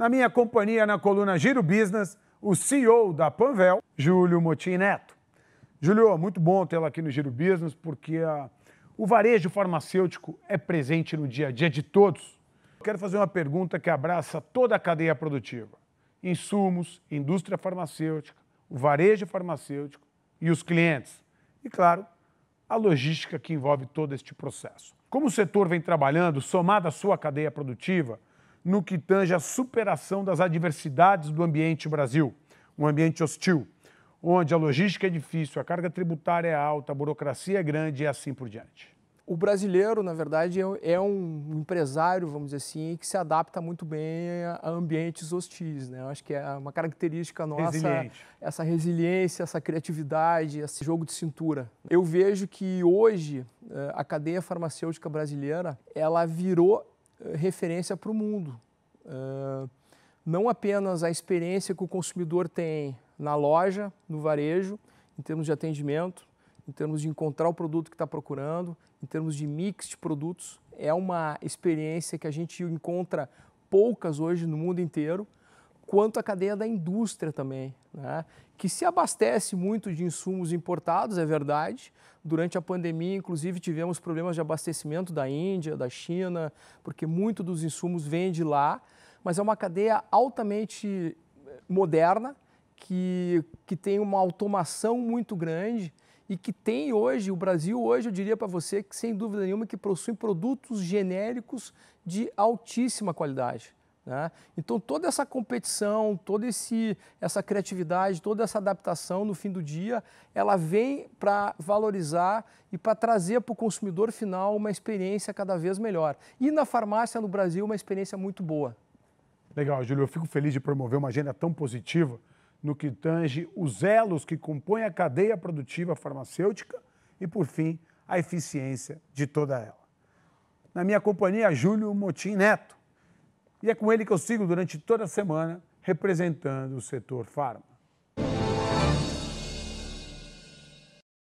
Na minha companhia, na coluna Giro Business, o CEO da Panvel, Júlio Motim Neto. Júlio, muito bom tê-lo aqui no Giro Business, porque a, o varejo farmacêutico é presente no dia a dia de todos. Quero fazer uma pergunta que abraça toda a cadeia produtiva: insumos, indústria farmacêutica, o varejo farmacêutico e os clientes. E, claro, a logística que envolve todo este processo. Como o setor vem trabalhando, somado à sua cadeia produtiva, no que tange a superação das adversidades do ambiente Brasil, um ambiente hostil, onde a logística é difícil, a carga tributária é alta, a burocracia é grande e assim por diante. O brasileiro, na verdade, é, é um empresário, vamos dizer assim, que se adapta muito bem a ambientes hostis. Né? Eu acho que é uma característica nossa, Resiliente. essa resiliência, essa criatividade, esse jogo de cintura. Eu vejo que hoje eh, a cadeia farmacêutica brasileira ela virou referência para o mundo. Uh, não apenas a experiência que o consumidor tem na loja, no varejo, em termos de atendimento, em termos de encontrar o produto que está procurando, em termos de mix de produtos. É uma experiência que a gente encontra poucas hoje no mundo inteiro, quanto a cadeia da indústria também, né? que se abastece muito de insumos importados, é verdade, Durante a pandemia, inclusive, tivemos problemas de abastecimento da Índia, da China, porque muito dos insumos vem de lá, mas é uma cadeia altamente eh, moderna, que, que tem uma automação muito grande e que tem hoje, o Brasil hoje, eu diria para você que sem dúvida nenhuma que possui produtos genéricos de altíssima qualidade. Né? Então, toda essa competição, toda esse, essa criatividade, toda essa adaptação, no fim do dia, ela vem para valorizar e para trazer para o consumidor final uma experiência cada vez melhor. E na farmácia no Brasil, uma experiência muito boa. Legal, Júlio. Eu fico feliz de promover uma agenda tão positiva no que tange os elos que compõem a cadeia produtiva farmacêutica e, por fim, a eficiência de toda ela. Na minha companhia, Júlio Motim Neto e é com ele que eu sigo durante toda a semana representando o setor farma.